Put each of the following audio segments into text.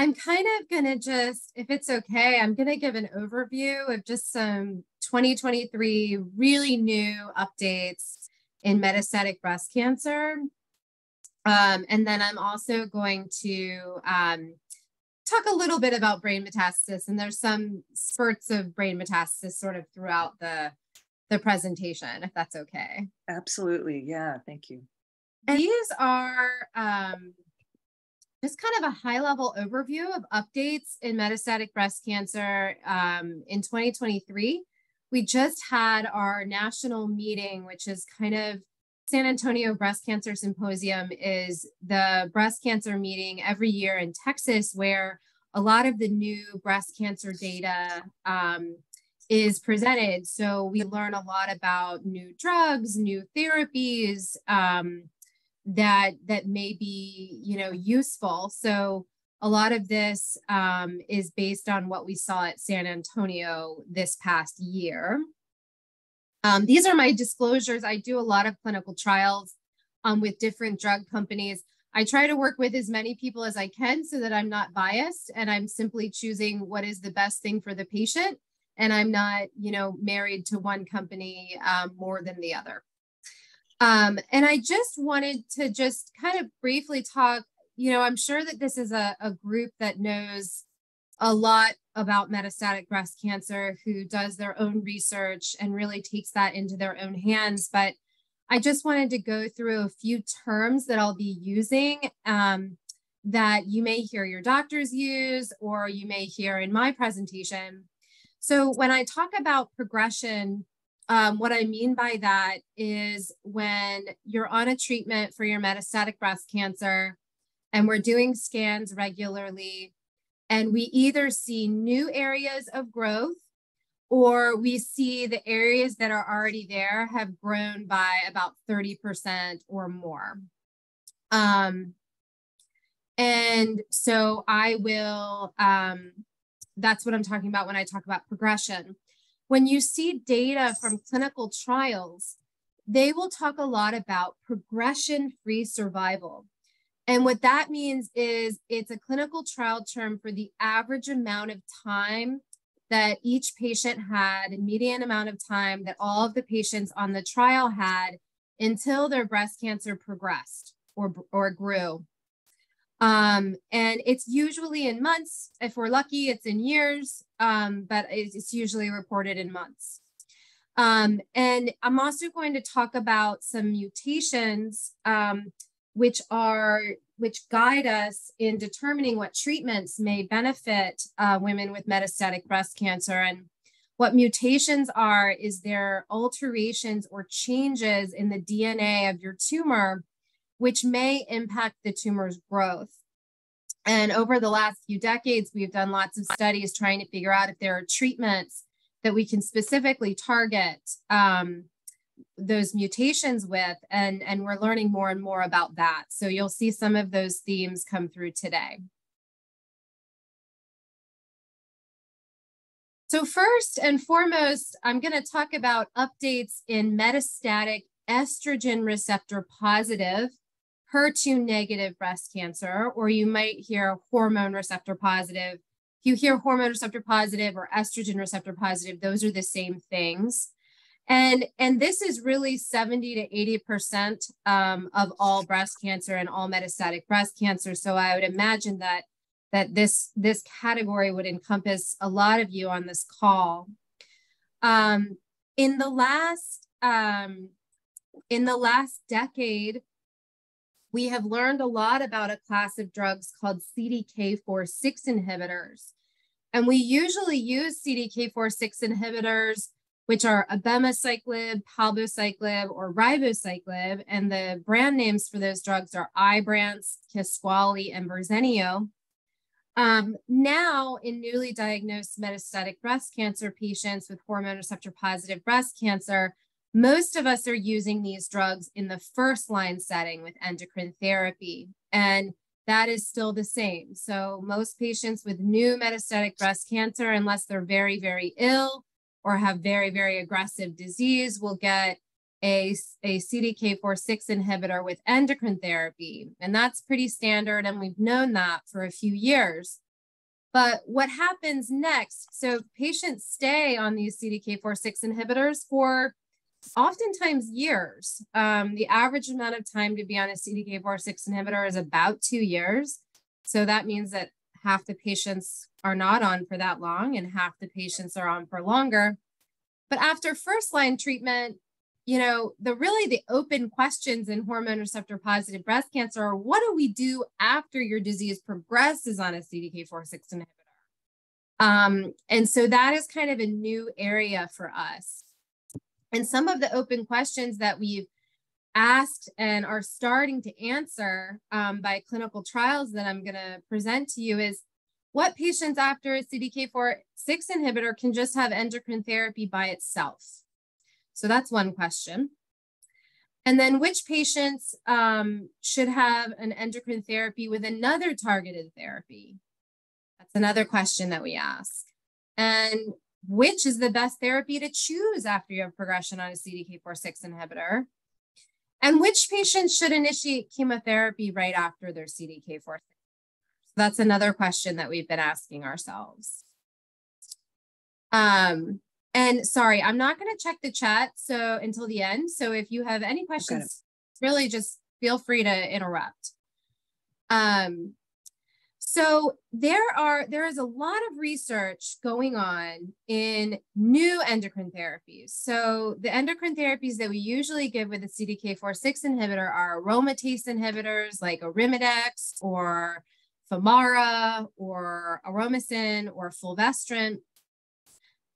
I'm kind of going to just, if it's okay, I'm going to give an overview of just some 2023 really new updates in metastatic breast cancer. Um, and then I'm also going to um, talk a little bit about brain metastasis. And there's some spurts of brain metastasis sort of throughout the, the presentation, if that's okay. Absolutely. Yeah. Thank you. And these are um, just kind of a high level overview of updates in metastatic breast cancer um, in 2023. We just had our national meeting, which is kind of San Antonio Breast Cancer Symposium is the breast cancer meeting every year in Texas, where a lot of the new breast cancer data um, is presented. So we learn a lot about new drugs, new therapies um, that that may be you know useful. So a lot of this um, is based on what we saw at San Antonio this past year. Um, these are my disclosures. I do a lot of clinical trials um, with different drug companies. I try to work with as many people as I can so that I'm not biased and I'm simply choosing what is the best thing for the patient. And I'm not, you know, married to one company um, more than the other. Um, and I just wanted to just kind of briefly talk, you know, I'm sure that this is a, a group that knows a lot about metastatic breast cancer who does their own research and really takes that into their own hands. But I just wanted to go through a few terms that I'll be using um, that you may hear your doctors use or you may hear in my presentation. So when I talk about progression, um, what I mean by that is when you're on a treatment for your metastatic breast cancer and we're doing scans regularly, and we either see new areas of growth or we see the areas that are already there have grown by about 30% or more. Um, and so I will, um, that's what I'm talking about when I talk about progression. When you see data from clinical trials, they will talk a lot about progression free survival. And what that means is it's a clinical trial term for the average amount of time that each patient had, median amount of time that all of the patients on the trial had until their breast cancer progressed or, or grew. Um, and it's usually in months. If we're lucky, it's in years, um, but it's usually reported in months. Um, and I'm also going to talk about some mutations um, which are which guide us in determining what treatments may benefit uh, women with metastatic breast cancer and what mutations are is there alterations or changes in the dna of your tumor which may impact the tumor's growth. And over the last few decades we've done lots of studies trying to figure out if there are treatments that we can specifically target um, those mutations with and and we're learning more and more about that. So you'll see some of those themes come through today. So first and foremost i'm going to talk about updates in metastatic estrogen receptor positive HER2 negative breast cancer, or you might hear hormone receptor positive. If you hear hormone receptor positive or estrogen receptor positive, those are the same things. And and this is really 70 to 80 percent um, of all breast cancer and all metastatic breast cancer. So i would imagine that that this this category would encompass a lot of you on this call. Um, in the last um, in the last decade we have learned a lot about a class of drugs called cdk4-6 inhibitors and we usually use cdk4-6 inhibitors which are abemaciclib, palbociclib, or ribociclib. And the brand names for those drugs are Ibrance, Kisqali, and Verzenio. Um, now, in newly diagnosed metastatic breast cancer patients with hormone receptor positive breast cancer, most of us are using these drugs in the first line setting with endocrine therapy. And that is still the same. So, most patients with new metastatic breast cancer, unless they're very, very ill, or have very, very aggressive disease will get a, a CDK4-6 inhibitor with endocrine therapy. And that's pretty standard. And we've known that for a few years. But what happens next? So patients stay on these CDK4/6 inhibitors for oftentimes years. Um, the average amount of time to be on a CDK4/6 inhibitor is about two years. So that means that half the patients are not on for that long and half the patients are on for longer. But after first line treatment, you know, the really the open questions in hormone receptor positive breast cancer are what do we do after your disease progresses on a CDK4/6 inhibitor? Um, and so that is kind of a new area for us. And some of the open questions that we've asked and are starting to answer um, by clinical trials that I'm going to present to you is what patients after a CDK4/6 inhibitor can just have endocrine therapy by itself? So that's one question. And then which patients um, should have an endocrine therapy with another targeted therapy? That's another question that we ask. And which is the best therapy to choose after you have progression on a CDK4/6 inhibitor? And which patients should initiate chemotherapy right after their CDK4/6? So that's another question that we've been asking ourselves. Um, and sorry, I'm not going to check the chat so until the end. So if you have any questions, really just feel free to interrupt. Um, so there are there is a lot of research going on in new endocrine therapies. So the endocrine therapies that we usually give with a CDK4/6 inhibitor are aromatase inhibitors like Arimidex or Femara or Aromasin or fulvestrant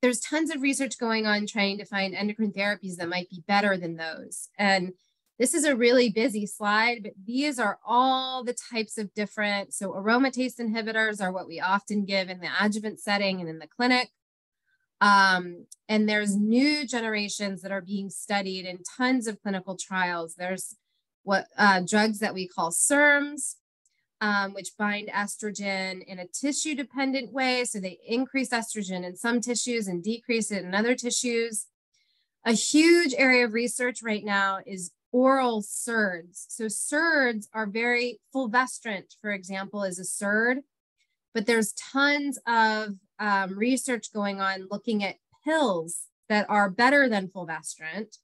there's tons of research going on trying to find endocrine therapies that might be better than those. And this is a really busy slide, but these are all the types of different. So, aromatase inhibitors are what we often give in the adjuvant setting and in the clinic. Um, and there's new generations that are being studied in tons of clinical trials. There's what uh, drugs that we call SERMs, um, which bind estrogen in a tissue dependent way. So they increase estrogen in some tissues and decrease it in other tissues. A huge area of research right now is oral SERDs. So SERDs are very fulvestrant, for example, is a SERD, but there's tons of um, research going on looking at pills that are better than fulvestrant,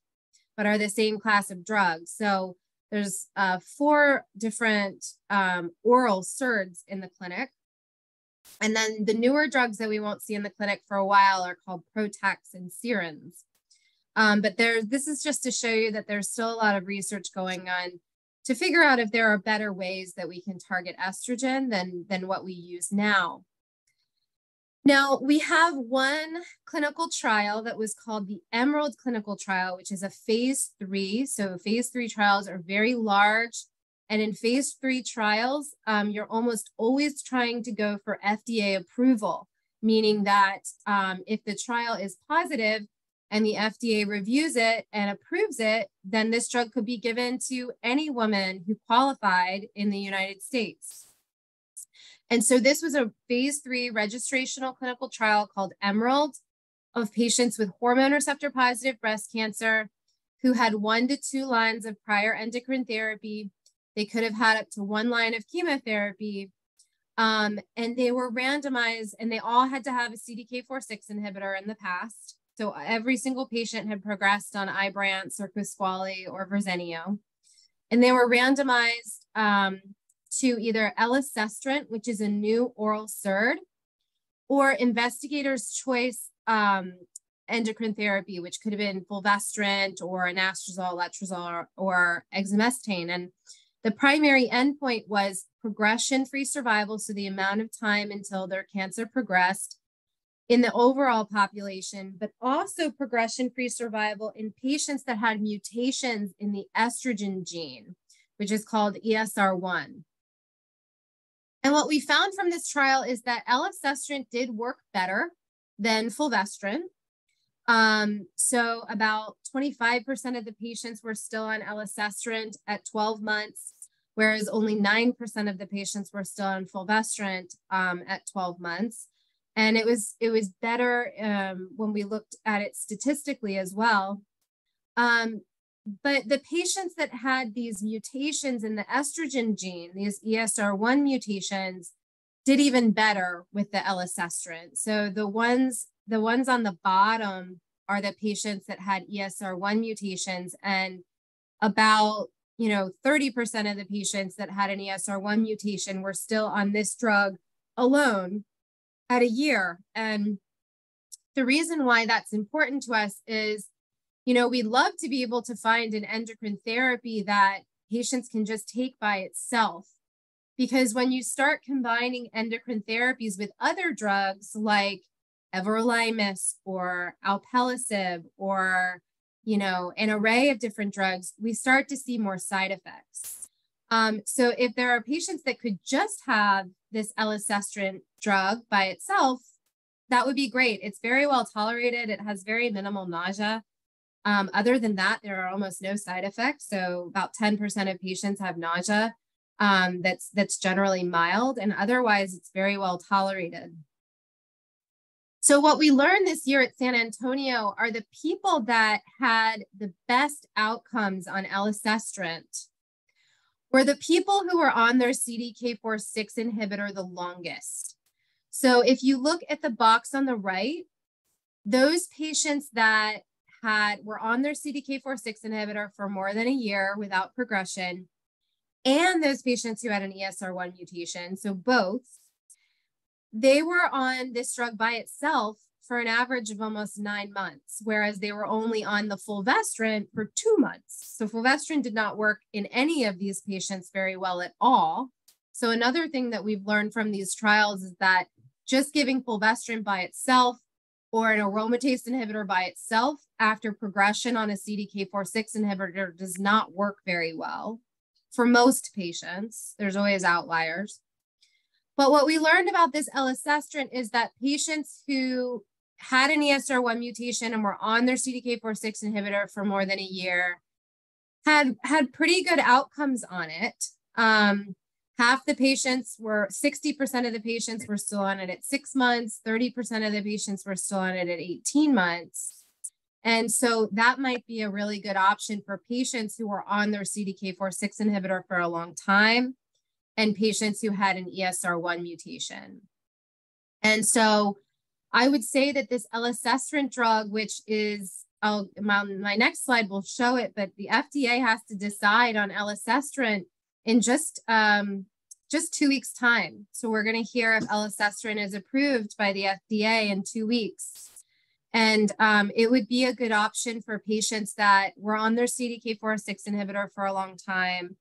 but are the same class of drugs. So there's uh, four different um, oral SERDs in the clinic. And then the newer drugs that we won't see in the clinic for a while are called PROTACs and CERANs. Um, but there, this is just to show you that there's still a lot of research going on to figure out if there are better ways that we can target estrogen than, than what we use now. Now, we have one clinical trial that was called the Emerald Clinical Trial, which is a phase three. So, phase three trials are very large. And in phase three trials, um, you're almost always trying to go for FDA approval, meaning that um, if the trial is positive and the FDA reviews it and approves it, then this drug could be given to any woman who qualified in the United States. And so this was a phase three registrational clinical trial called Emerald of patients with hormone receptor positive breast cancer who had one to two lines of prior endocrine therapy. They could have had up to one line of chemotherapy. Um, and they were randomized and they all had to have a CDK4/6 inhibitor in the past. So every single patient had progressed on Ibrance or Kisqali or Verzenio. And they were randomized um, to either elacestrant, which is a new oral SERD, or investigator's choice um, endocrine therapy, which could have been fulvestrant or anastrozole, letrozole, or, or exemestane. And the primary endpoint was progression-free survival, so the amount of time until their cancer progressed in the overall population, but also progression-free survival in patients that had mutations in the estrogen gene, which is called ESR1. And what we found from this trial is that elacestrant did work better than fulvestrant. Um, so about 25% of the patients were still on elacestrant at 12 months, whereas only 9% of the patients were still on fulvestrant um, at 12 months. And it was it was better um, when we looked at it statistically as well. Um, but the patients that had these mutations in the estrogen gene, these ESR1 mutations, did even better with the elacestrant. So the ones the ones on the bottom are the patients that had ESR1 mutations and about you know 30% of the patients that had an ESR1 mutation were still on this drug alone at a year. And the reason why that's important to us is you know we'd love to be able to find an endocrine therapy that patients can just take by itself. Because when you start combining endocrine therapies with other drugs like everolimus or alpelisib or you know an array of different drugs we start to see more side effects um, so if there are patients that could just have this elacestrant drug by itself that would be great. It's very well tolerated. It has very minimal nausea. Um, other than that there are almost no side effects. So about 10% of patients have nausea um, that's that's generally mild and otherwise it's very well tolerated. So what we learned this year at San Antonio are the people that had the best outcomes on elacestrant were the people who were on their CDK4/6 inhibitor the longest. So if you look at the box on the right, those patients that had were on their CDK4/6 inhibitor for more than a year without progression and those patients who had an ESR1 mutation, so both, they were on this drug by itself for an average of almost nine months, whereas they were only on the fulvestrant for two months. So fulvestrant did not work in any of these patients very well at all. So another thing that we've learned from these trials is that just giving fulvestrant by itself or an aromatase inhibitor by itself after progression on a CDK4/6 inhibitor does not work very well for most patients. There's always outliers. But what we learned about this elacestrant is that patients who had an ESR1 mutation and were on their CDK4/6 inhibitor for more than a year had had pretty good outcomes on it. Um, half the patients were 60% of the patients were still on it at six months, 30% of the patients were still on it at 18 months. And so that might be a really good option for patients who are on their CDK4/6 inhibitor for a long time and patients who had an ESR1 mutation. And so I would say that this elacestrant drug, which is, I'll, my, my next slide will show it, but the FDA has to decide on elacestrant in just um, just two weeks time. So we're going to hear if elacestrant is approved by the FDA in two weeks. And um, it would be a good option for patients that were on their CDK4/6 inhibitor for a long time,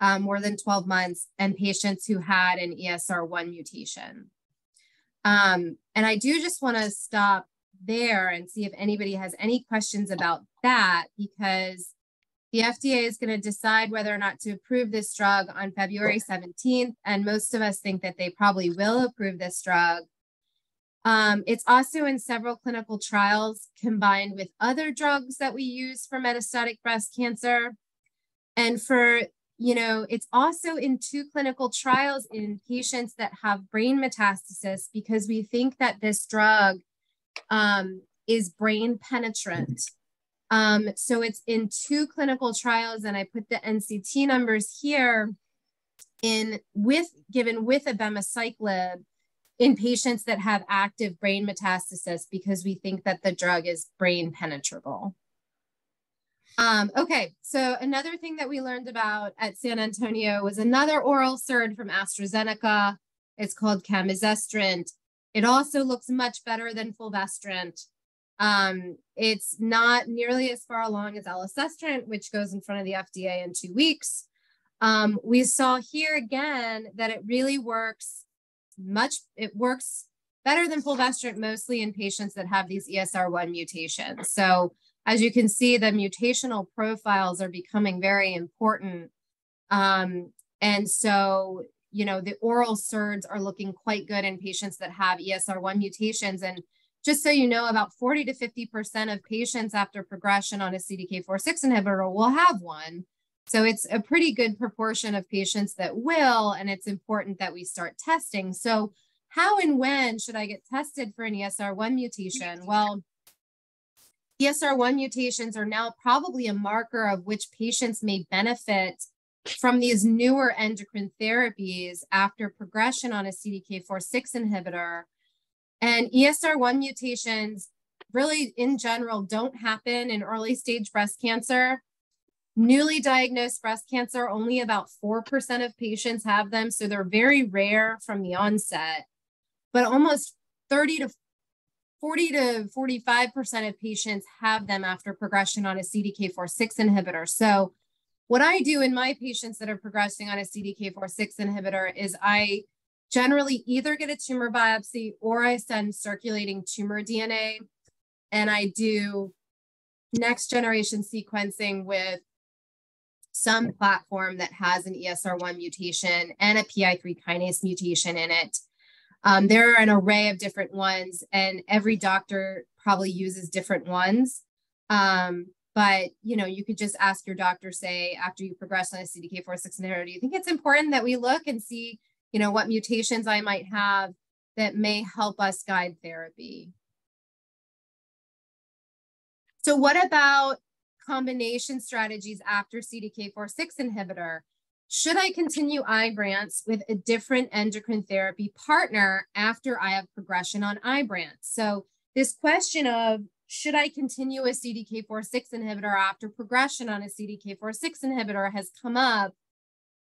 um, more than 12 months, and patients who had an ESR1 mutation. Um, and I do just want to stop there and see if anybody has any questions about that because the FDA is going to decide whether or not to approve this drug on February 17th. And most of us think that they probably will approve this drug. Um, it's also in several clinical trials combined with other drugs that we use for metastatic breast cancer. And for, you know, it's also in two clinical trials in patients that have brain metastasis because we think that this drug um, is brain penetrant. Um, so it's in two clinical trials, and I put the NCT numbers here in with given with abemaciclib in patients that have active brain metastasis because we think that the drug is brain penetrable. Um, okay, so another thing that we learned about at San Antonio was another oral SERD from AstraZeneca. It's called camizestrant. It also looks much better than fulvestrant. Um, it's not nearly as far along as elacestrant, which goes in front of the FDA in two weeks. Um, we saw here again that it really works much, it works better than fulvestrant mostly in patients that have these ESR1 mutations. So as you can see, the mutational profiles are becoming very important. Um, and so, you know, the oral SERDs are looking quite good in patients that have ESR1 mutations. And just so you know, about 40 to 50% of patients after progression on a CDK4-6 inhibitor will have one. So it's a pretty good proportion of patients that will, and it's important that we start testing. So how and when should I get tested for an ESR1 mutation? Well, ESR1 mutations are now probably a marker of which patients may benefit from these newer endocrine therapies after progression on a CDK4/6 inhibitor. And ESR1 mutations really in general don't happen in early stage breast cancer. Newly diagnosed breast cancer, only about 4% of patients have them. So they're very rare from the onset, but almost 30 to 40 to 45% of patients have them after progression on a CDK4/6 inhibitor. So what I do in my patients that are progressing on a CDK4/6 inhibitor is I generally either get a tumor biopsy or I send circulating tumor DNA and I do next generation sequencing with some platform that has an ESR1 mutation and a PI3 kinase mutation in it. Um, there are an array of different ones, and every doctor probably uses different ones. Um, but you know, you could just ask your doctor, say, after you progress on a CDK4/6 inhibitor, do you think it's important that we look and see, you know, what mutations I might have that may help us guide therapy? So, what about combination strategies after CDK4/6 inhibitor? Should I continue Ibrance with a different endocrine therapy partner after I have progression on Ibrance? So, this question of should I continue a CDK4/6 inhibitor after progression on a CDK4/6 inhibitor has come up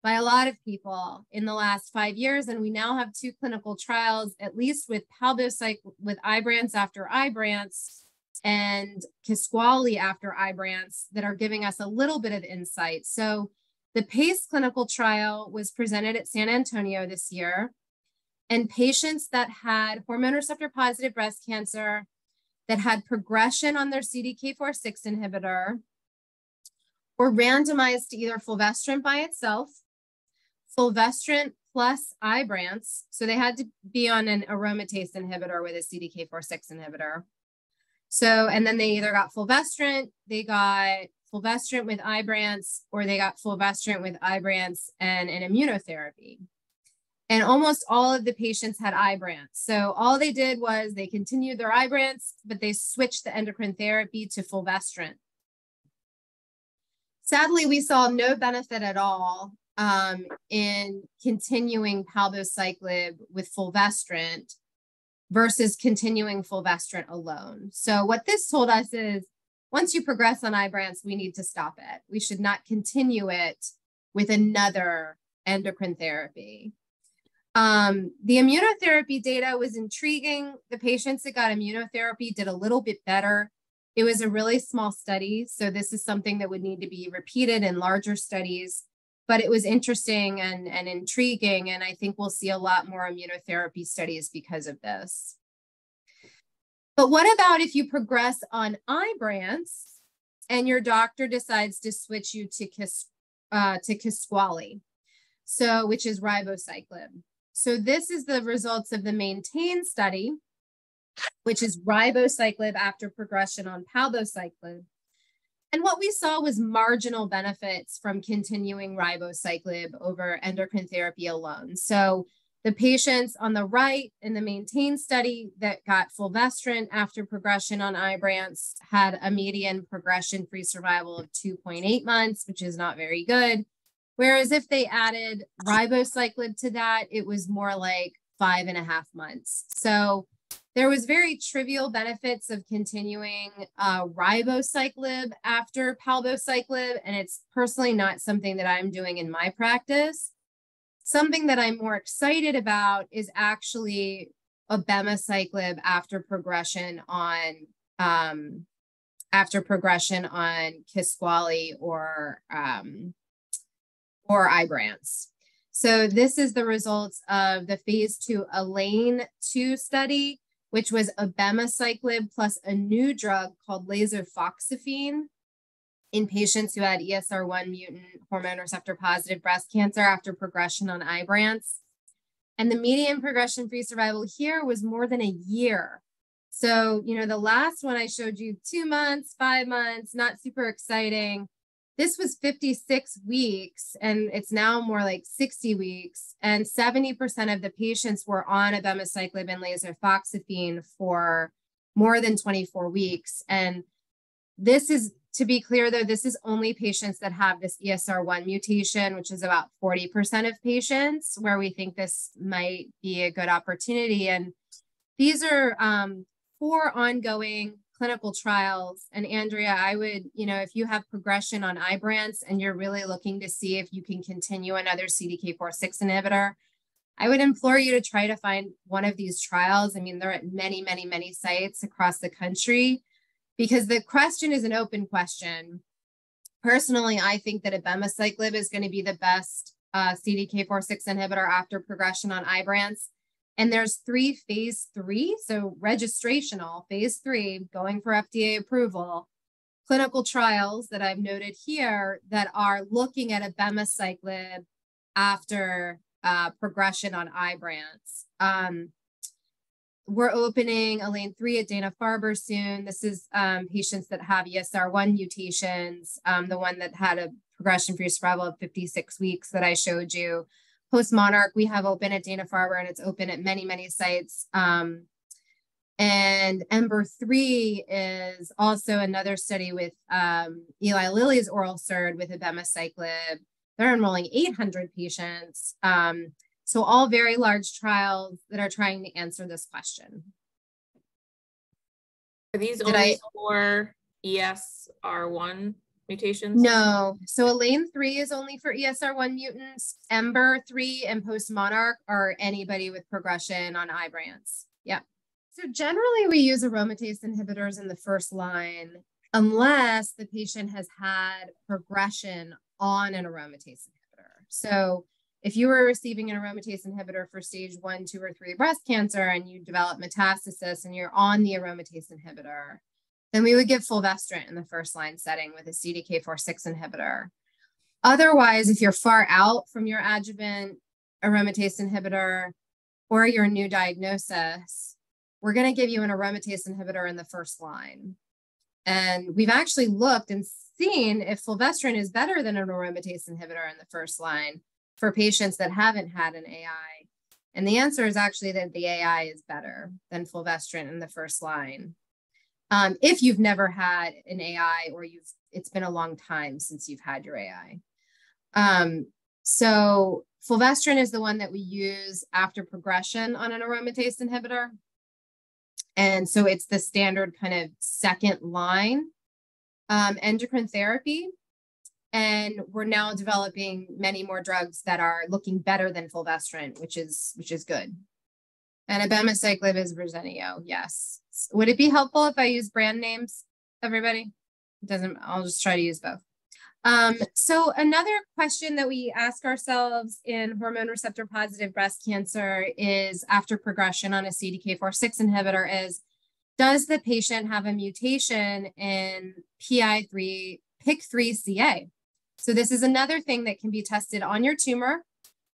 by a lot of people in the last five years. And we now have two clinical trials, at least with palbociclib, with Ibrance after Ibrance and Kisqali after Ibrance that are giving us a little bit of insight. So the PACE clinical trial was presented at San Antonio this year, and patients that had hormone receptor positive breast cancer that had progression on their CDK4/6 inhibitor were randomized to either fulvestrant by itself, fulvestrant plus Ibrance. So they had to be on an aromatase inhibitor with a CDK4/6 inhibitor, so, and then they either got fulvestrant, they got fulvestrant with Ibrance, or they got fulvestrant with Ibrance and an immunotherapy. And almost all of the patients had Ibrance. So all they did was they continued their Ibrance, but they switched the endocrine therapy to fulvestrant. Sadly, we saw no benefit at all um, in continuing palbociclib with fulvestrant versus continuing fulvestrant alone. So what this told us is once you progress on Ibrance, we need to stop it. We should not continue it with another endocrine therapy. Um, the immunotherapy data was intriguing. The patients that got immunotherapy did a little bit better. It was a really small study. So this is something that would need to be repeated in larger studies but it was interesting and, and intriguing. And I think we'll see a lot more immunotherapy studies because of this. But what about if you progress on Ibrance and your doctor decides to switch you to Kis, uh, to Kisqali, so which is ribociclib. So this is the results of the maintain study, which is ribociclib after progression on palbociclib. And what we saw was marginal benefits from continuing ribociclib over endocrine therapy alone. So the patients on the right in the maintain study that got fulvestrant after progression on Ibrance had a median progression free survival of 2.8 months, which is not very good. Whereas if they added ribociclib to that, it was more like five and a half months. So there was very trivial benefits of continuing uh, ribociclib after palbociclib, and it's personally not something that I'm doing in my practice. Something that I'm more excited about is actually abemaciclib after progression on um, after progression on Kisqali or um, or Ibrance. So this is the results of the phase two Elaine 2 study which was abemaciclib plus a new drug called lasofoxifene in patients who had ESR1 mutant hormone receptor positive breast cancer after progression on Ibrance. And the median progression free survival here was more than a year. So, you know, the last one I showed you two months, five months, not super exciting this was 56 weeks and it's now more like 60 weeks and 70% of the patients were on abemaciclib and lasofoxifene for more than 24 weeks and this is to be clear though, this is only patients that have this ESR1 mutation, which is about 40% of patients where we think this might be a good opportunity. And these are um, four ongoing clinical trials. And Andrea, I would, you know, if you have progression on Ibrance and you're really looking to see if you can continue another CDK4/6 inhibitor, I would implore you to try to find one of these trials. I mean, they're at many, many, many sites across the country because the question is an open question. Personally, I think that abemaciclib is going to be the best uh, CDK4/6 inhibitor after progression on Ibrance. And there's three phase three, so registrational phase three going for FDA approval, clinical trials that I've noted here that are looking at abemaciclib after uh, progression on Ibrance. Um, we're opening Elaine 3 at Dana Farber soon. This is um, patients that have ESR1 mutations, um, the one that had a progression free survival of 56 weeks that I showed you. Post Monarch, we have open at Dana Farber and it's open at many, many sites. Um, and Ember 3 is also another study with um, Eli Lilly's oral SERD with abemaciclib. They're enrolling 800 patients. So all very large trials that are trying to answer this question. Are these Did only I, for ESR1 mutations? No. So Elaine 3 is only for ESR1 mutants. Ember 3 and Post Monarch are anybody with progression on Ibrance. Yeah. So generally we use aromatase inhibitors in the first line unless the patient has had progression on an aromatase inhibitor. So if you were receiving an aromatase inhibitor for stage one, two, or three breast cancer and you develop metastasis and you're on the aromatase inhibitor, then we would give fulvestrant in the first line setting with a CDK4/6 inhibitor. Otherwise, if you're far out from your adjuvant aromatase inhibitor or your new diagnosis, we're going to give you an aromatase inhibitor in the first line. And we've actually looked and seen if fulvestrant is better than an aromatase inhibitor in the first line for patients that haven't had an AI? And the answer is actually that the AI is better than fulvestrant in the first line. Um, if you've never had an AI or you've it's been a long time since you've had your AI. Um, so fulvestrant is the one that we use after progression on an aromatase inhibitor. And so it's the standard kind of second line um, endocrine therapy. And we're now developing many more drugs that are looking better than fulvestrant, which is which is good. And abemaciclib is Verzenio, yes. Would it be helpful if I use brand names, everybody? It doesn't, I'll just try to use both. Um, so another question that we ask ourselves in hormone receptor positive breast cancer is after progression on a CDK4/6 inhibitor is, does the patient have a mutation in PI3, PIK3CA? So this is another thing that can be tested on your tumor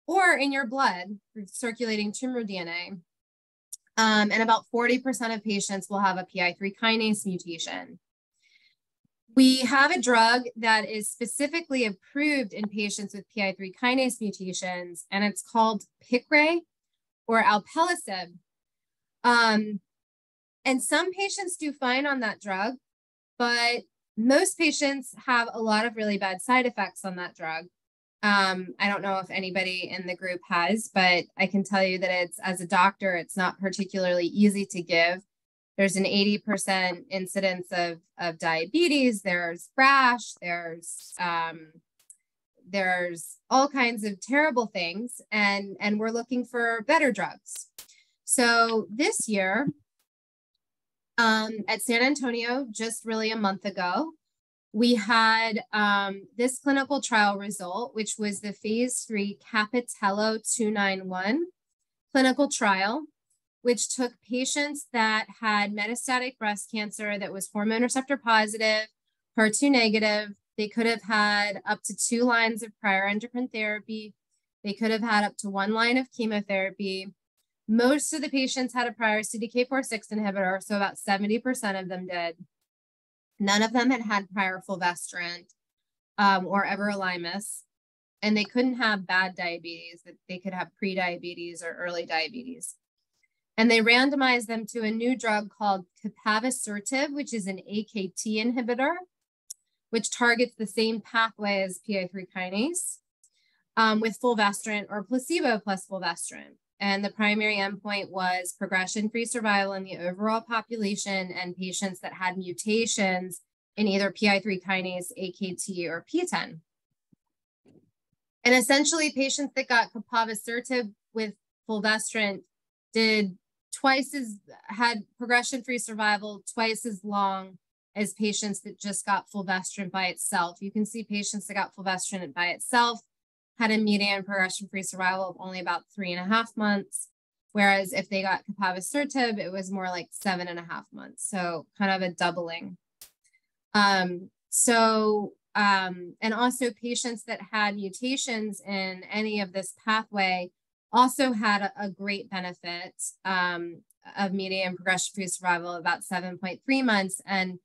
or in your blood circulating tumor DNA. Um, and about 40% of patients will have a PI3 kinase mutation. We have a drug that is specifically approved in patients with PI3 kinase mutations, and it's called Piqray or alpelisib. Um, and some patients do fine on that drug, but most patients have a lot of really bad side effects on that drug. Um, I don't know if anybody in the group has, but I can tell you that it's as a doctor, it's not particularly easy to give. There's an 80% incidence of, of diabetes, there's rash, there's um, there's all kinds of terrible things, and, and we're looking for better drugs. So this year, um, at San Antonio just really a month ago. We had um, this clinical trial result, which was the phase three Capitello 291 clinical trial, which took patients that had metastatic breast cancer that was hormone receptor positive, HER2 negative. They could have had up to two lines of prior endocrine therapy. They could have had up to one line of chemotherapy most of the patients had a prior CDK4/6 inhibitor, so about 70% of them did. None of them had had prior fulvestrant um, or everolimus, and they couldn't have bad diabetes, that they could have pre-diabetes or early diabetes. And they randomized them to a new drug called capivasertib, which is an AKT inhibitor. which targets the same pathway as PI3 kinase, um, with fulvestrant or placebo plus fulvestrant. And the primary endpoint was progression free survival in the overall population and patients that had mutations in either PI3 kinase, AKT, or PTEN. And essentially, patients that got capivasertib with fulvestrant did twice as had progression free survival twice as long as patients that just got fulvestrant by itself. You can see patients that got fulvestrant by itself had a median progression free survival of only about three and a half months. Whereas if they got capivasertib, it was more like seven and a half months. So kind of a doubling. Um, so, um, and also patients that had mutations in any of this pathway also had a, a great benefit um, of median progression-free survival, about 7.3 months. And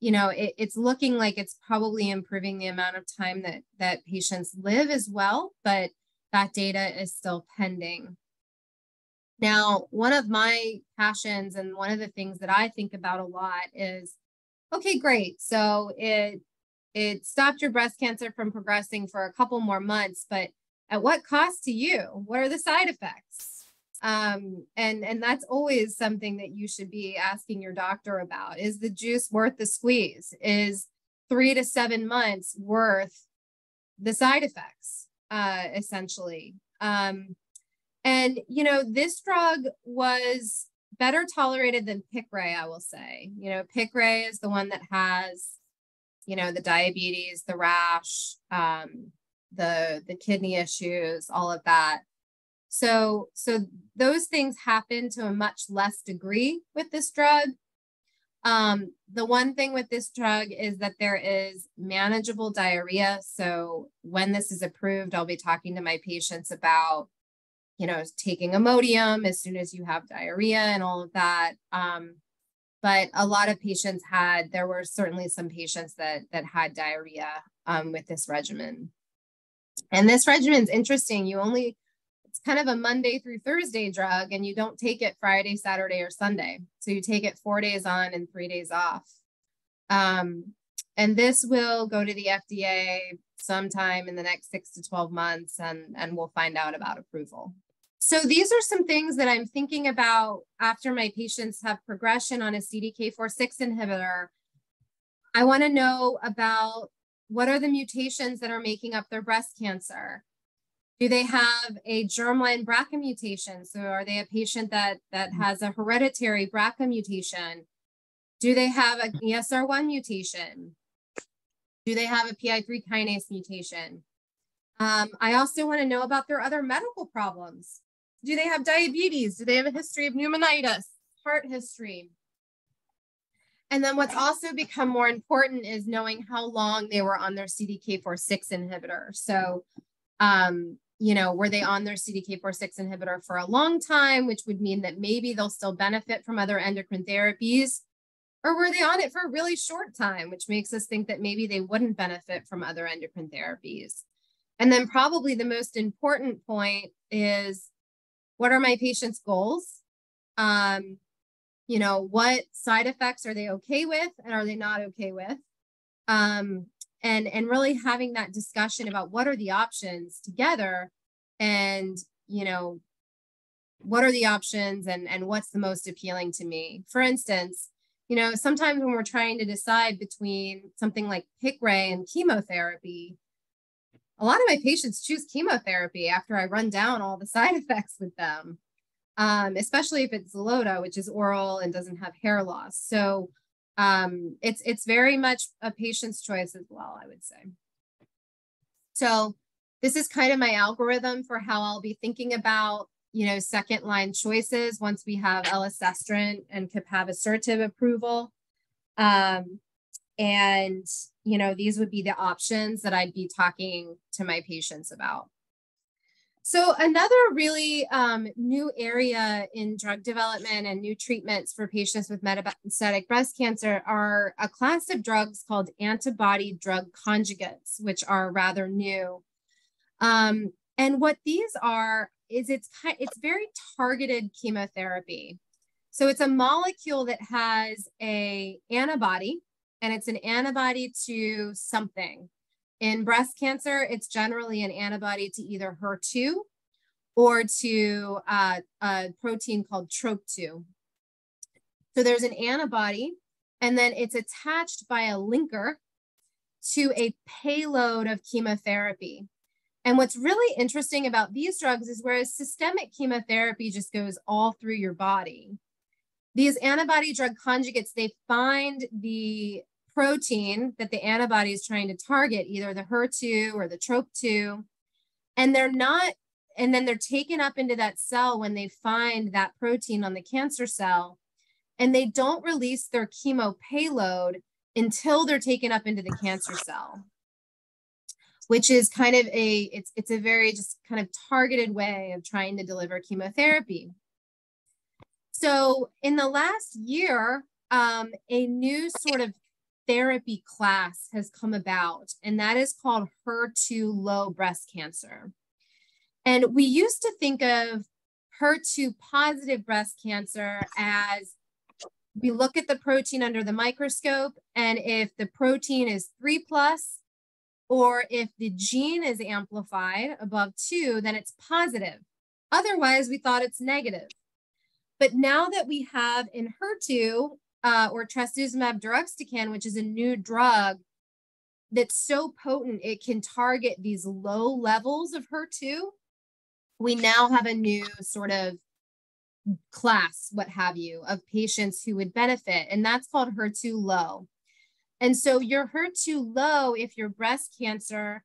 you know, it, it's looking like it's probably improving the amount of time that that patients live as well, but that data is still pending. Now, one of my passions and one of the things that I think about a lot is, okay, great. So it it stopped your breast cancer from progressing for a couple more months, but at what cost to you? What are the side effects? Um, and and that's always something that you should be asking your doctor about. Is the juice worth the squeeze? Is three to seven months worth the side effects uh, essentially? Um, and you know this drug was better tolerated than Piqray i will say. You know Piqray is the one that has you know the diabetes the rash um, the the kidney issues all of that so, so those things happen to a much less degree with this drug. Um, the one thing with this drug is that there is manageable diarrhea. So when this is approved, I'll be talking to my patients about, you know, taking Imodium as soon as you have diarrhea and all of that. Um, but a lot of patients had, there were certainly some patients that that had diarrhea um, with this regimen. And this regimen is interesting. You only it's kind of a Monday through Thursday drug, and you don't take it Friday, Saturday, or Sunday. So you take it four days on and three days off. Um, and this will go to the FDA sometime in the next six to 12 months, and, and we'll find out about approval. So these are some things that I'm thinking about after my patients have progression on a CDK4/6 inhibitor. I want to know about what are the mutations that are making up their breast cancer? Do they have a germline BRCA mutation? So are they a patient that, that mm. has a hereditary BRCA mutation? Do they have an ESR1 mutation? Do they have a PI3 kinase mutation? Um, I also want to know about their other medical problems. Do they have diabetes? Do they have a history of pneumonitis, heart history? And then what's also become more important is knowing how long they were on their CDK4/6 inhibitor. So um, you know, were they on their CDK4/6 inhibitor for a long time, which would mean that maybe they'll still benefit from other endocrine therapies? Or were they on it for a really short time, which makes us think that maybe they wouldn't benefit from other endocrine therapies? And then, probably the most important point is what are my patients' goals? Um, you know, what side effects are they okay with and are they not okay with? Um, and and really having that discussion about what are the options together and you know what are the options and and what's the most appealing to me for instance you know sometimes when we're trying to decide between something like Piqray and chemotherapy a lot of my patients choose chemotherapy after I run down all the side effects with them, um, especially if it's Xeloda, which is oral and doesn't have hair loss. So um, it's it's very much a patient's choice as well, I would say. So this is kind of my algorithm for how I'll be thinking about you know second line choices once we have elacestrant and capivasertib approval. Um, and you know these would be the options that I'd be talking to my patients about. So another really um, new area in drug development and new treatments for patients with metastatic breast cancer are a class of drugs called antibody drug conjugates, which are rather new. Um, and what these are is it's it's very targeted chemotherapy. So it's a molecule that has a antibody and it's an antibody to something. In breast cancer, it's generally an antibody to either HER2 or to uh, a protein called TROP2. So there's an antibody, and then it's attached by a linker to a payload of chemotherapy. And what's really interesting about these drugs is whereas systemic chemotherapy just goes all through your body, these antibody drug conjugates, they find the protein that the antibody is trying to target, either the HER2 or the TROP2, and they're not, and then they're taken up into that cell when they find that protein on the cancer cell, and they don't release their chemo payload until they're taken up into the cancer cell which is kind of a it's it's a very just kind of targeted way of trying to deliver chemotherapy. So in the last year um, a new sort of therapy class has come about, and that is called HER2 low breast cancer. And we used to think of HER2 positive breast cancer as we look at the protein under the microscope, and if the protein is three plus, or if the gene is amplified above two, then it's positive. Otherwise, we thought it's negative. But now that we have Enhertu uh, or trastuzumab deruxtecan, which is a new drug that's so potent it can target these low levels of HER2. We now have a new sort of class, what have you, of patients who would benefit, and that's called HER2 low. And so your HER2 low, if your breast cancer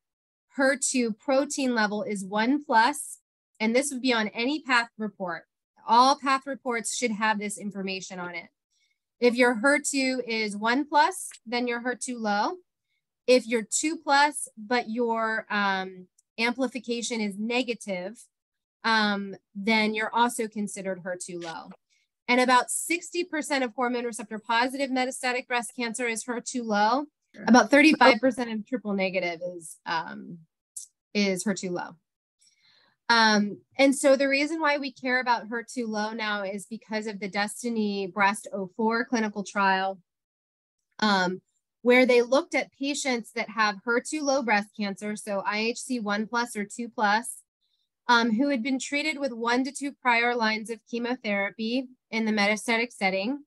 HER2 protein level is one plus, and this would be on any path report. All path reports should have this information on it. If your HER2 is one plus, then you're HER2 low. If you're two plus, but your um, amplification is negative, um, then you're also considered HER2 low. And about 60% of hormone receptor positive metastatic breast cancer is HER2 low. About 35% of triple negative is um, is HER2 low. Um, and so the reason why we care about HER2 low now is because of the Destiny Breast 04 clinical trial, um, where they looked at patients that have HER2 low breast cancer, so IHC 1 plus or 2 plus, um, who had been treated with one to two prior lines of chemotherapy in the metastatic setting.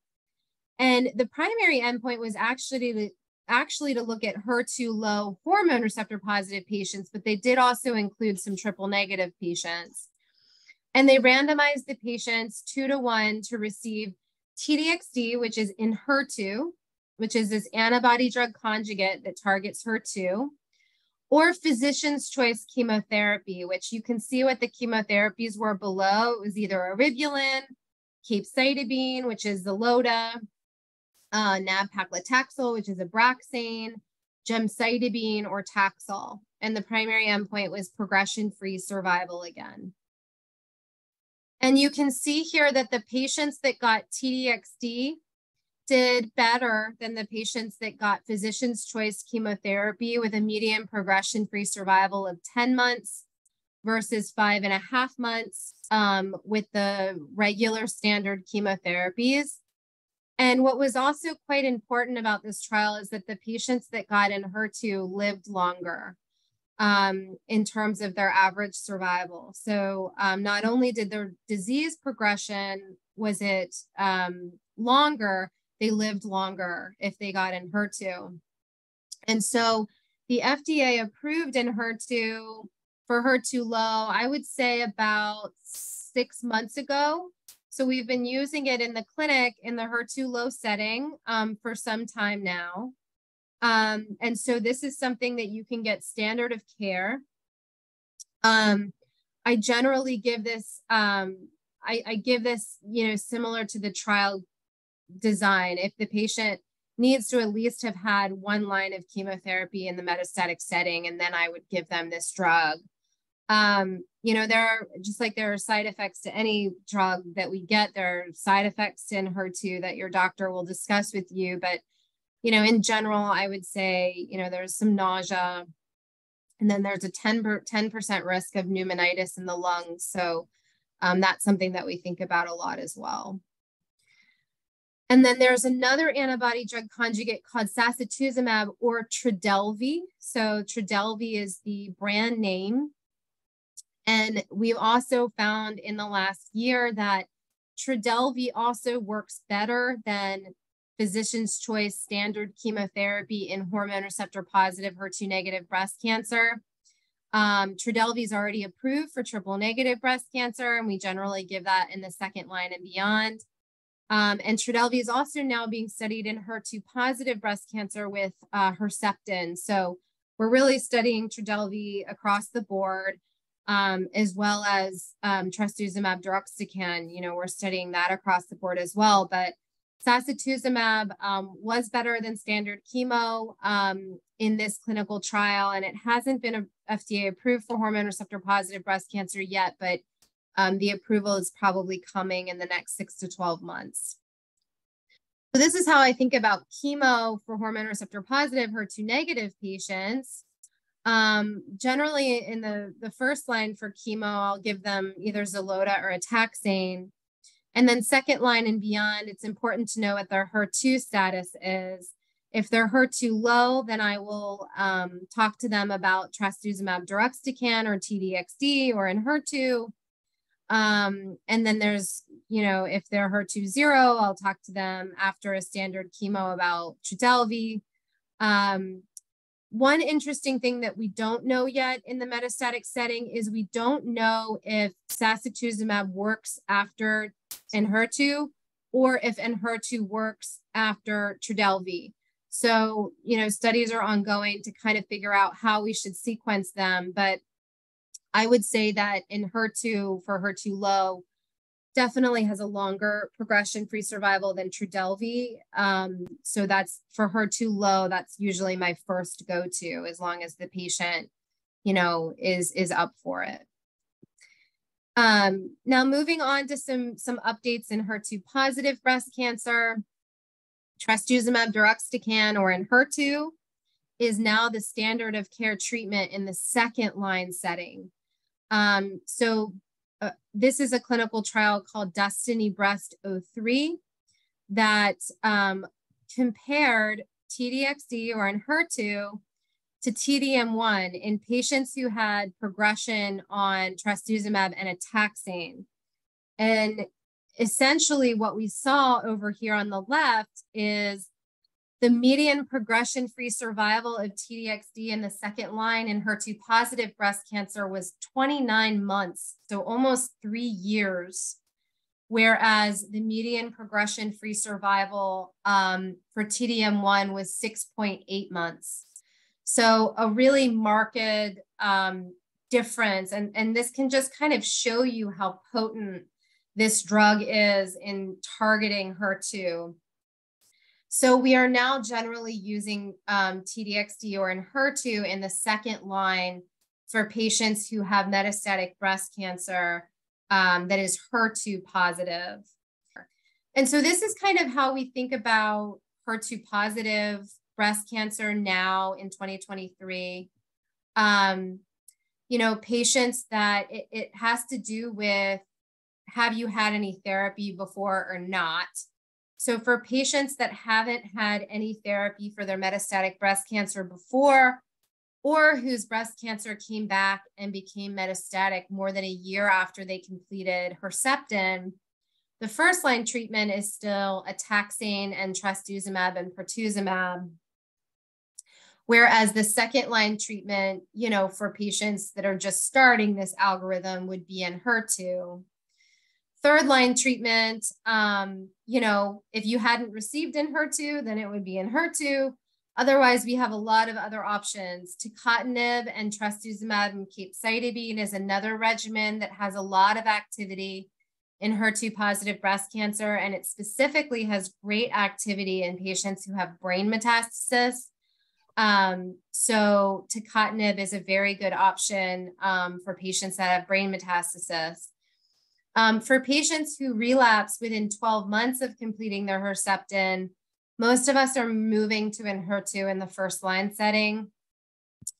And the primary endpoint was actually actually to look at HER2 low hormone receptor positive patients, but they did also include some triple negative patients. And they randomized the patients two to one to receive TDXD, which is Enhertu, which is this antibody drug conjugate that targets HER2, or physician's choice chemotherapy, which you can see what the chemotherapies were below. It was either eribulin, capecitabine, which is Xeloda, uh, nab-paclitaxel, which is Abraxane, gemcitabine, or Taxol. And the primary endpoint was progression-free survival again. And you can see here that the patients that got TDXD did better than the patients that got physician's choice chemotherapy with a median progression-free survival of 10 months versus five and a half months um, with the regular standard chemotherapies. And what was also quite important about this trial is that the patients that got Enhertu lived longer um, in terms of their average survival. So um, not only did their disease progression, was it um, longer, they lived longer if they got Enhertu. And so the FDA approved Enhertu for HER2 low, I would say about six months ago. So we've been using it in the clinic in the HER2 low setting um, for some time now. Um, and so this is something that you can get standard of care. Um, I generally give this, um, I, I give this, you know, similar to the trial design. If the patient needs to at least have had one line of chemotherapy in the metastatic setting, and then I would give them this drug. Um, you know, there are just like there are side effects to any drug that we get, there are side effects Enhertu that your doctor will discuss with you. But, you know, in general, I would say, you know, there's some nausea, and then there's a 10 percent risk of pneumonitis in the lungs. So um, that's something that we think about a lot as well. And then there's another antibody drug conjugate called sacituzumab or Trodelvy. So Trodelvy is the brand name. And we've also found in the last year that Trodelvy also works better than physician's choice standard chemotherapy in hormone receptor positive HER2 negative breast cancer. Um, is already approved for triple negative breast cancer, and we generally give that in the second line and beyond. Um, and Trodelvy is also now being studied in HER2 positive breast cancer with uh, Herceptin. So we're really studying Trodelvy across the board, um, as well as um, trastuzumab deruxtecan. You know, we're studying that across the board as well. But sacituzumab um, was better than standard chemo um, in this clinical trial, and it hasn't been FDA approved for hormone receptor positive breast cancer yet, but um, the approval is probably coming in the next six to 12 months. So this is how I think about chemo for hormone receptor positive, HER2 negative patients. Um, generally in the, the first line for chemo, I'll give them either Xeloda or a taxane. And then second line and beyond, it's important to know what their HER2 status is. If they're HER2 low, then I will um, talk to them about trastuzumab deruxtecan or TDXD or Enhertu. Um, and then there's, you know, if they're HER2 zero, I'll talk to them after a standard chemo about Trodelvy. Um, one interesting thing that we don't know yet in the metastatic setting is we don't know if sacituzumab works after Enhertu or if Enhertu works after Trodelvy. So, you know, studies are ongoing to kind of figure out how we should sequence them. But I would say that Enhertu for HER2 low, definitely has a longer progression free survival than Trodelvy. Um, so that's for HER2 low, that's usually my first go to as long as the patient, you know, is is up for it. Um, now moving on to some, some updates Enhertu positive breast cancer, trastuzumab deruxtecan or in HER2 is now the standard of care treatment in the second line setting. Um, so uh, this is a clinical trial called Destiny Breast 03 that um, compared TDXD or Enhertu to TDM1 in patients who had progression on trastuzumab and a taxane. And essentially what we saw over here on the left is the median progression-free survival of TDXD in the second line in HER2 positive breast cancer was 29 months, so almost three years, whereas the median progression-free survival um, for TDM1 was 6.8 months. So a really marked um, difference, and, and this can just kind of show you how potent this drug is in targeting HER2. So we are now generally using um, TDXD or Enhertu in the second line for patients who have metastatic breast cancer um, that is HER2 positive. And so this is kind of how we think about HER2 positive breast cancer now in 2023. Um, you know, patients that it, it has to do with have you had any therapy before or not? So, for patients that haven't had any therapy for their metastatic breast cancer before, or whose breast cancer came back and became metastatic more than a year after they completed Herceptin, the first line treatment is still a taxane and trastuzumab and pertuzumab. Whereas the second line treatment, you know, for patients that are just starting this algorithm would be Enhertu third line treatment, um, you know, if you hadn't received Enhertu, then it would be Enhertu. Otherwise, we have a lot of other options. Tucatinib and trastuzumab and capecitabine is another regimen that has a lot of activity in HER2 positive breast cancer, and it specifically has great activity in patients who have brain metastasis. Um, so tucatinib is a very good option um, for patients that have brain metastasis. Um, for patients who relapse within 12 months of completing their Herceptin, most of us are moving to Enhertu in the first line setting,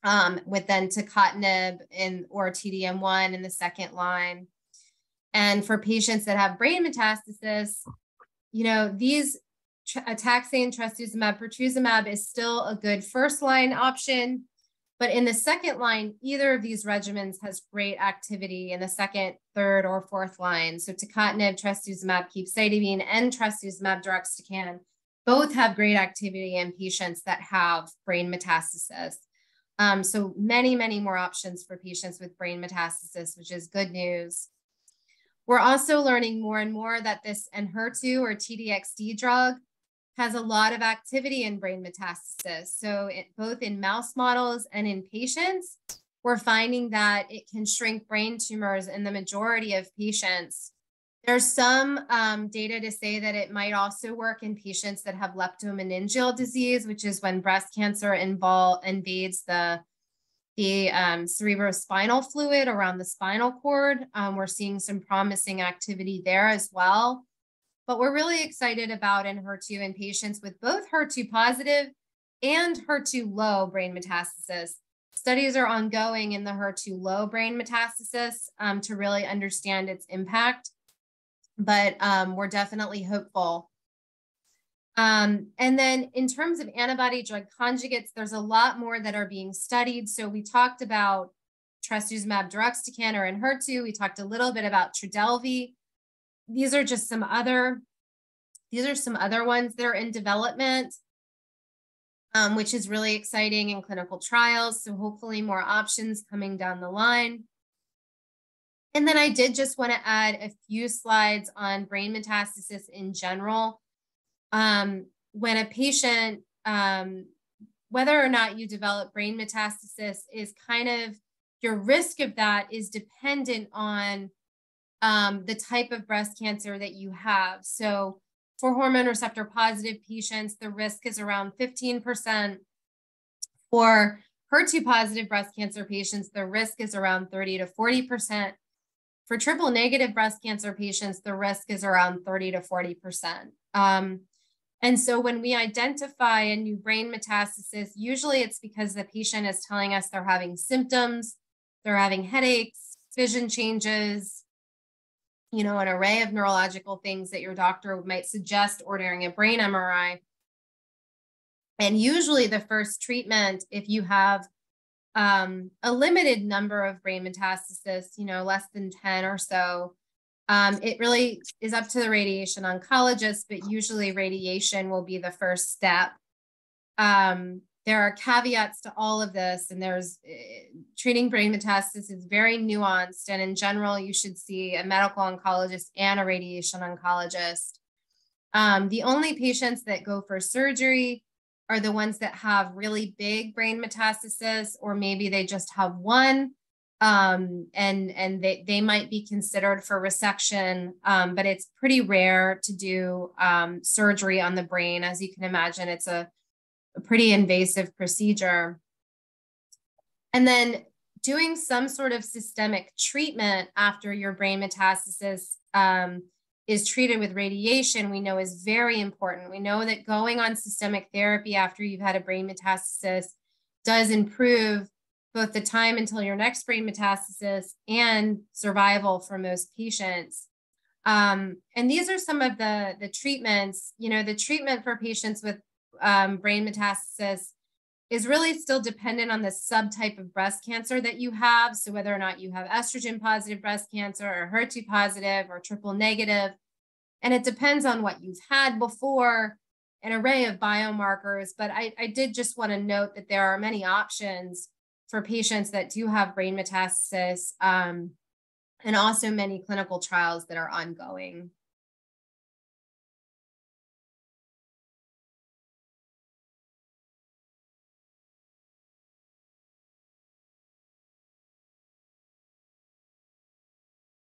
um, with then tucatinib in or TDM1 in the second line. And for patients that have brain metastasis, you know, these taxane, trastuzumab, pertuzumab is still a good first line option. But in the second line, either of these regimens has great activity in the second, third, or fourth line. So tucatinib, trastuzumab, capecitabine, and trastuzumab deruxtecan both have great activity in patients that have brain metastasis. Um, so many, many more options for patients with brain metastasis, which is good news. We're also learning more and more that this Enhertu or TDXD drug has a lot of activity in brain metastasis. So it, both in mouse models and in patients, we're finding that it can shrink brain tumors in the majority of patients. There's some um, data to say that it might also work in patients that have leptomeningeal disease, which is when breast cancer involve, invades the, the um, cerebrospinal fluid around the spinal cord. Um, we're seeing some promising activity there as well. But we're really excited about Enhertu in patients with both HER2 positive and HER2 low brain metastasis. Studies are ongoing in the HER2 low brain metastasis um, to really understand its impact, but um, we're definitely hopeful. Um, and then in terms of antibody drug conjugates, there's a lot more that are being studied. So we talked about trastuzumab deruxtecan or Enhertu. We talked a little bit about Trodelvy these are just some other, these are some other ones that are in development, um, which is really exciting in clinical trials. So hopefully more options coming down the line. And then I did just want to add a few slides on brain metastasis in general. Um, when a patient, um, whether or not you develop brain metastasis is kind of, your risk of that is dependent on um, the type of breast cancer that you have. So for hormone receptor positive patients, the risk is around 15%. For HER2 positive breast cancer patients, the risk is around 30 to 40%. For triple negative breast cancer patients, the risk is around 30 to 40%. Um, and so when we identify a new brain metastasis, usually it's because the patient is telling us they're having symptoms, they're having headaches, vision changes, you know, an array of neurological things that your doctor might suggest ordering a brain MRI. And usually, the first treatment, if you have um, a limited number of brain metastasis, you know, less than 10 or so, um, it really is up to the radiation oncologist, but usually radiation will be the first step. Um, there are caveats to all of this, and there's uh, treating brain metastasis is very nuanced. And in general, you should see a medical oncologist and a radiation oncologist. Um, the only patients that go for surgery are the ones that have really big brain metastasis, or maybe they just have one. Um, and and they, they might be considered for resection, um, but it's pretty rare to do um, surgery on the brain. As you can imagine, it's a a pretty invasive procedure. And then doing some sort of systemic treatment after your brain metastasis um, is treated with radiation, we know is very important. We know that going on systemic therapy after you've had a brain metastasis does improve both the time until your next brain metastasis and survival for most patients. Um, and these are some of the, the treatments, you know, the treatment for patients with um, brain metastasis is really still dependent on the subtype of breast cancer that you have. So whether or not you have estrogen positive breast cancer or HER2 positive or triple negative. And it depends on what you've had before, an array of biomarkers. But I, I did just want to note that there are many options for patients that do have brain metastasis um, and also many clinical trials that are ongoing.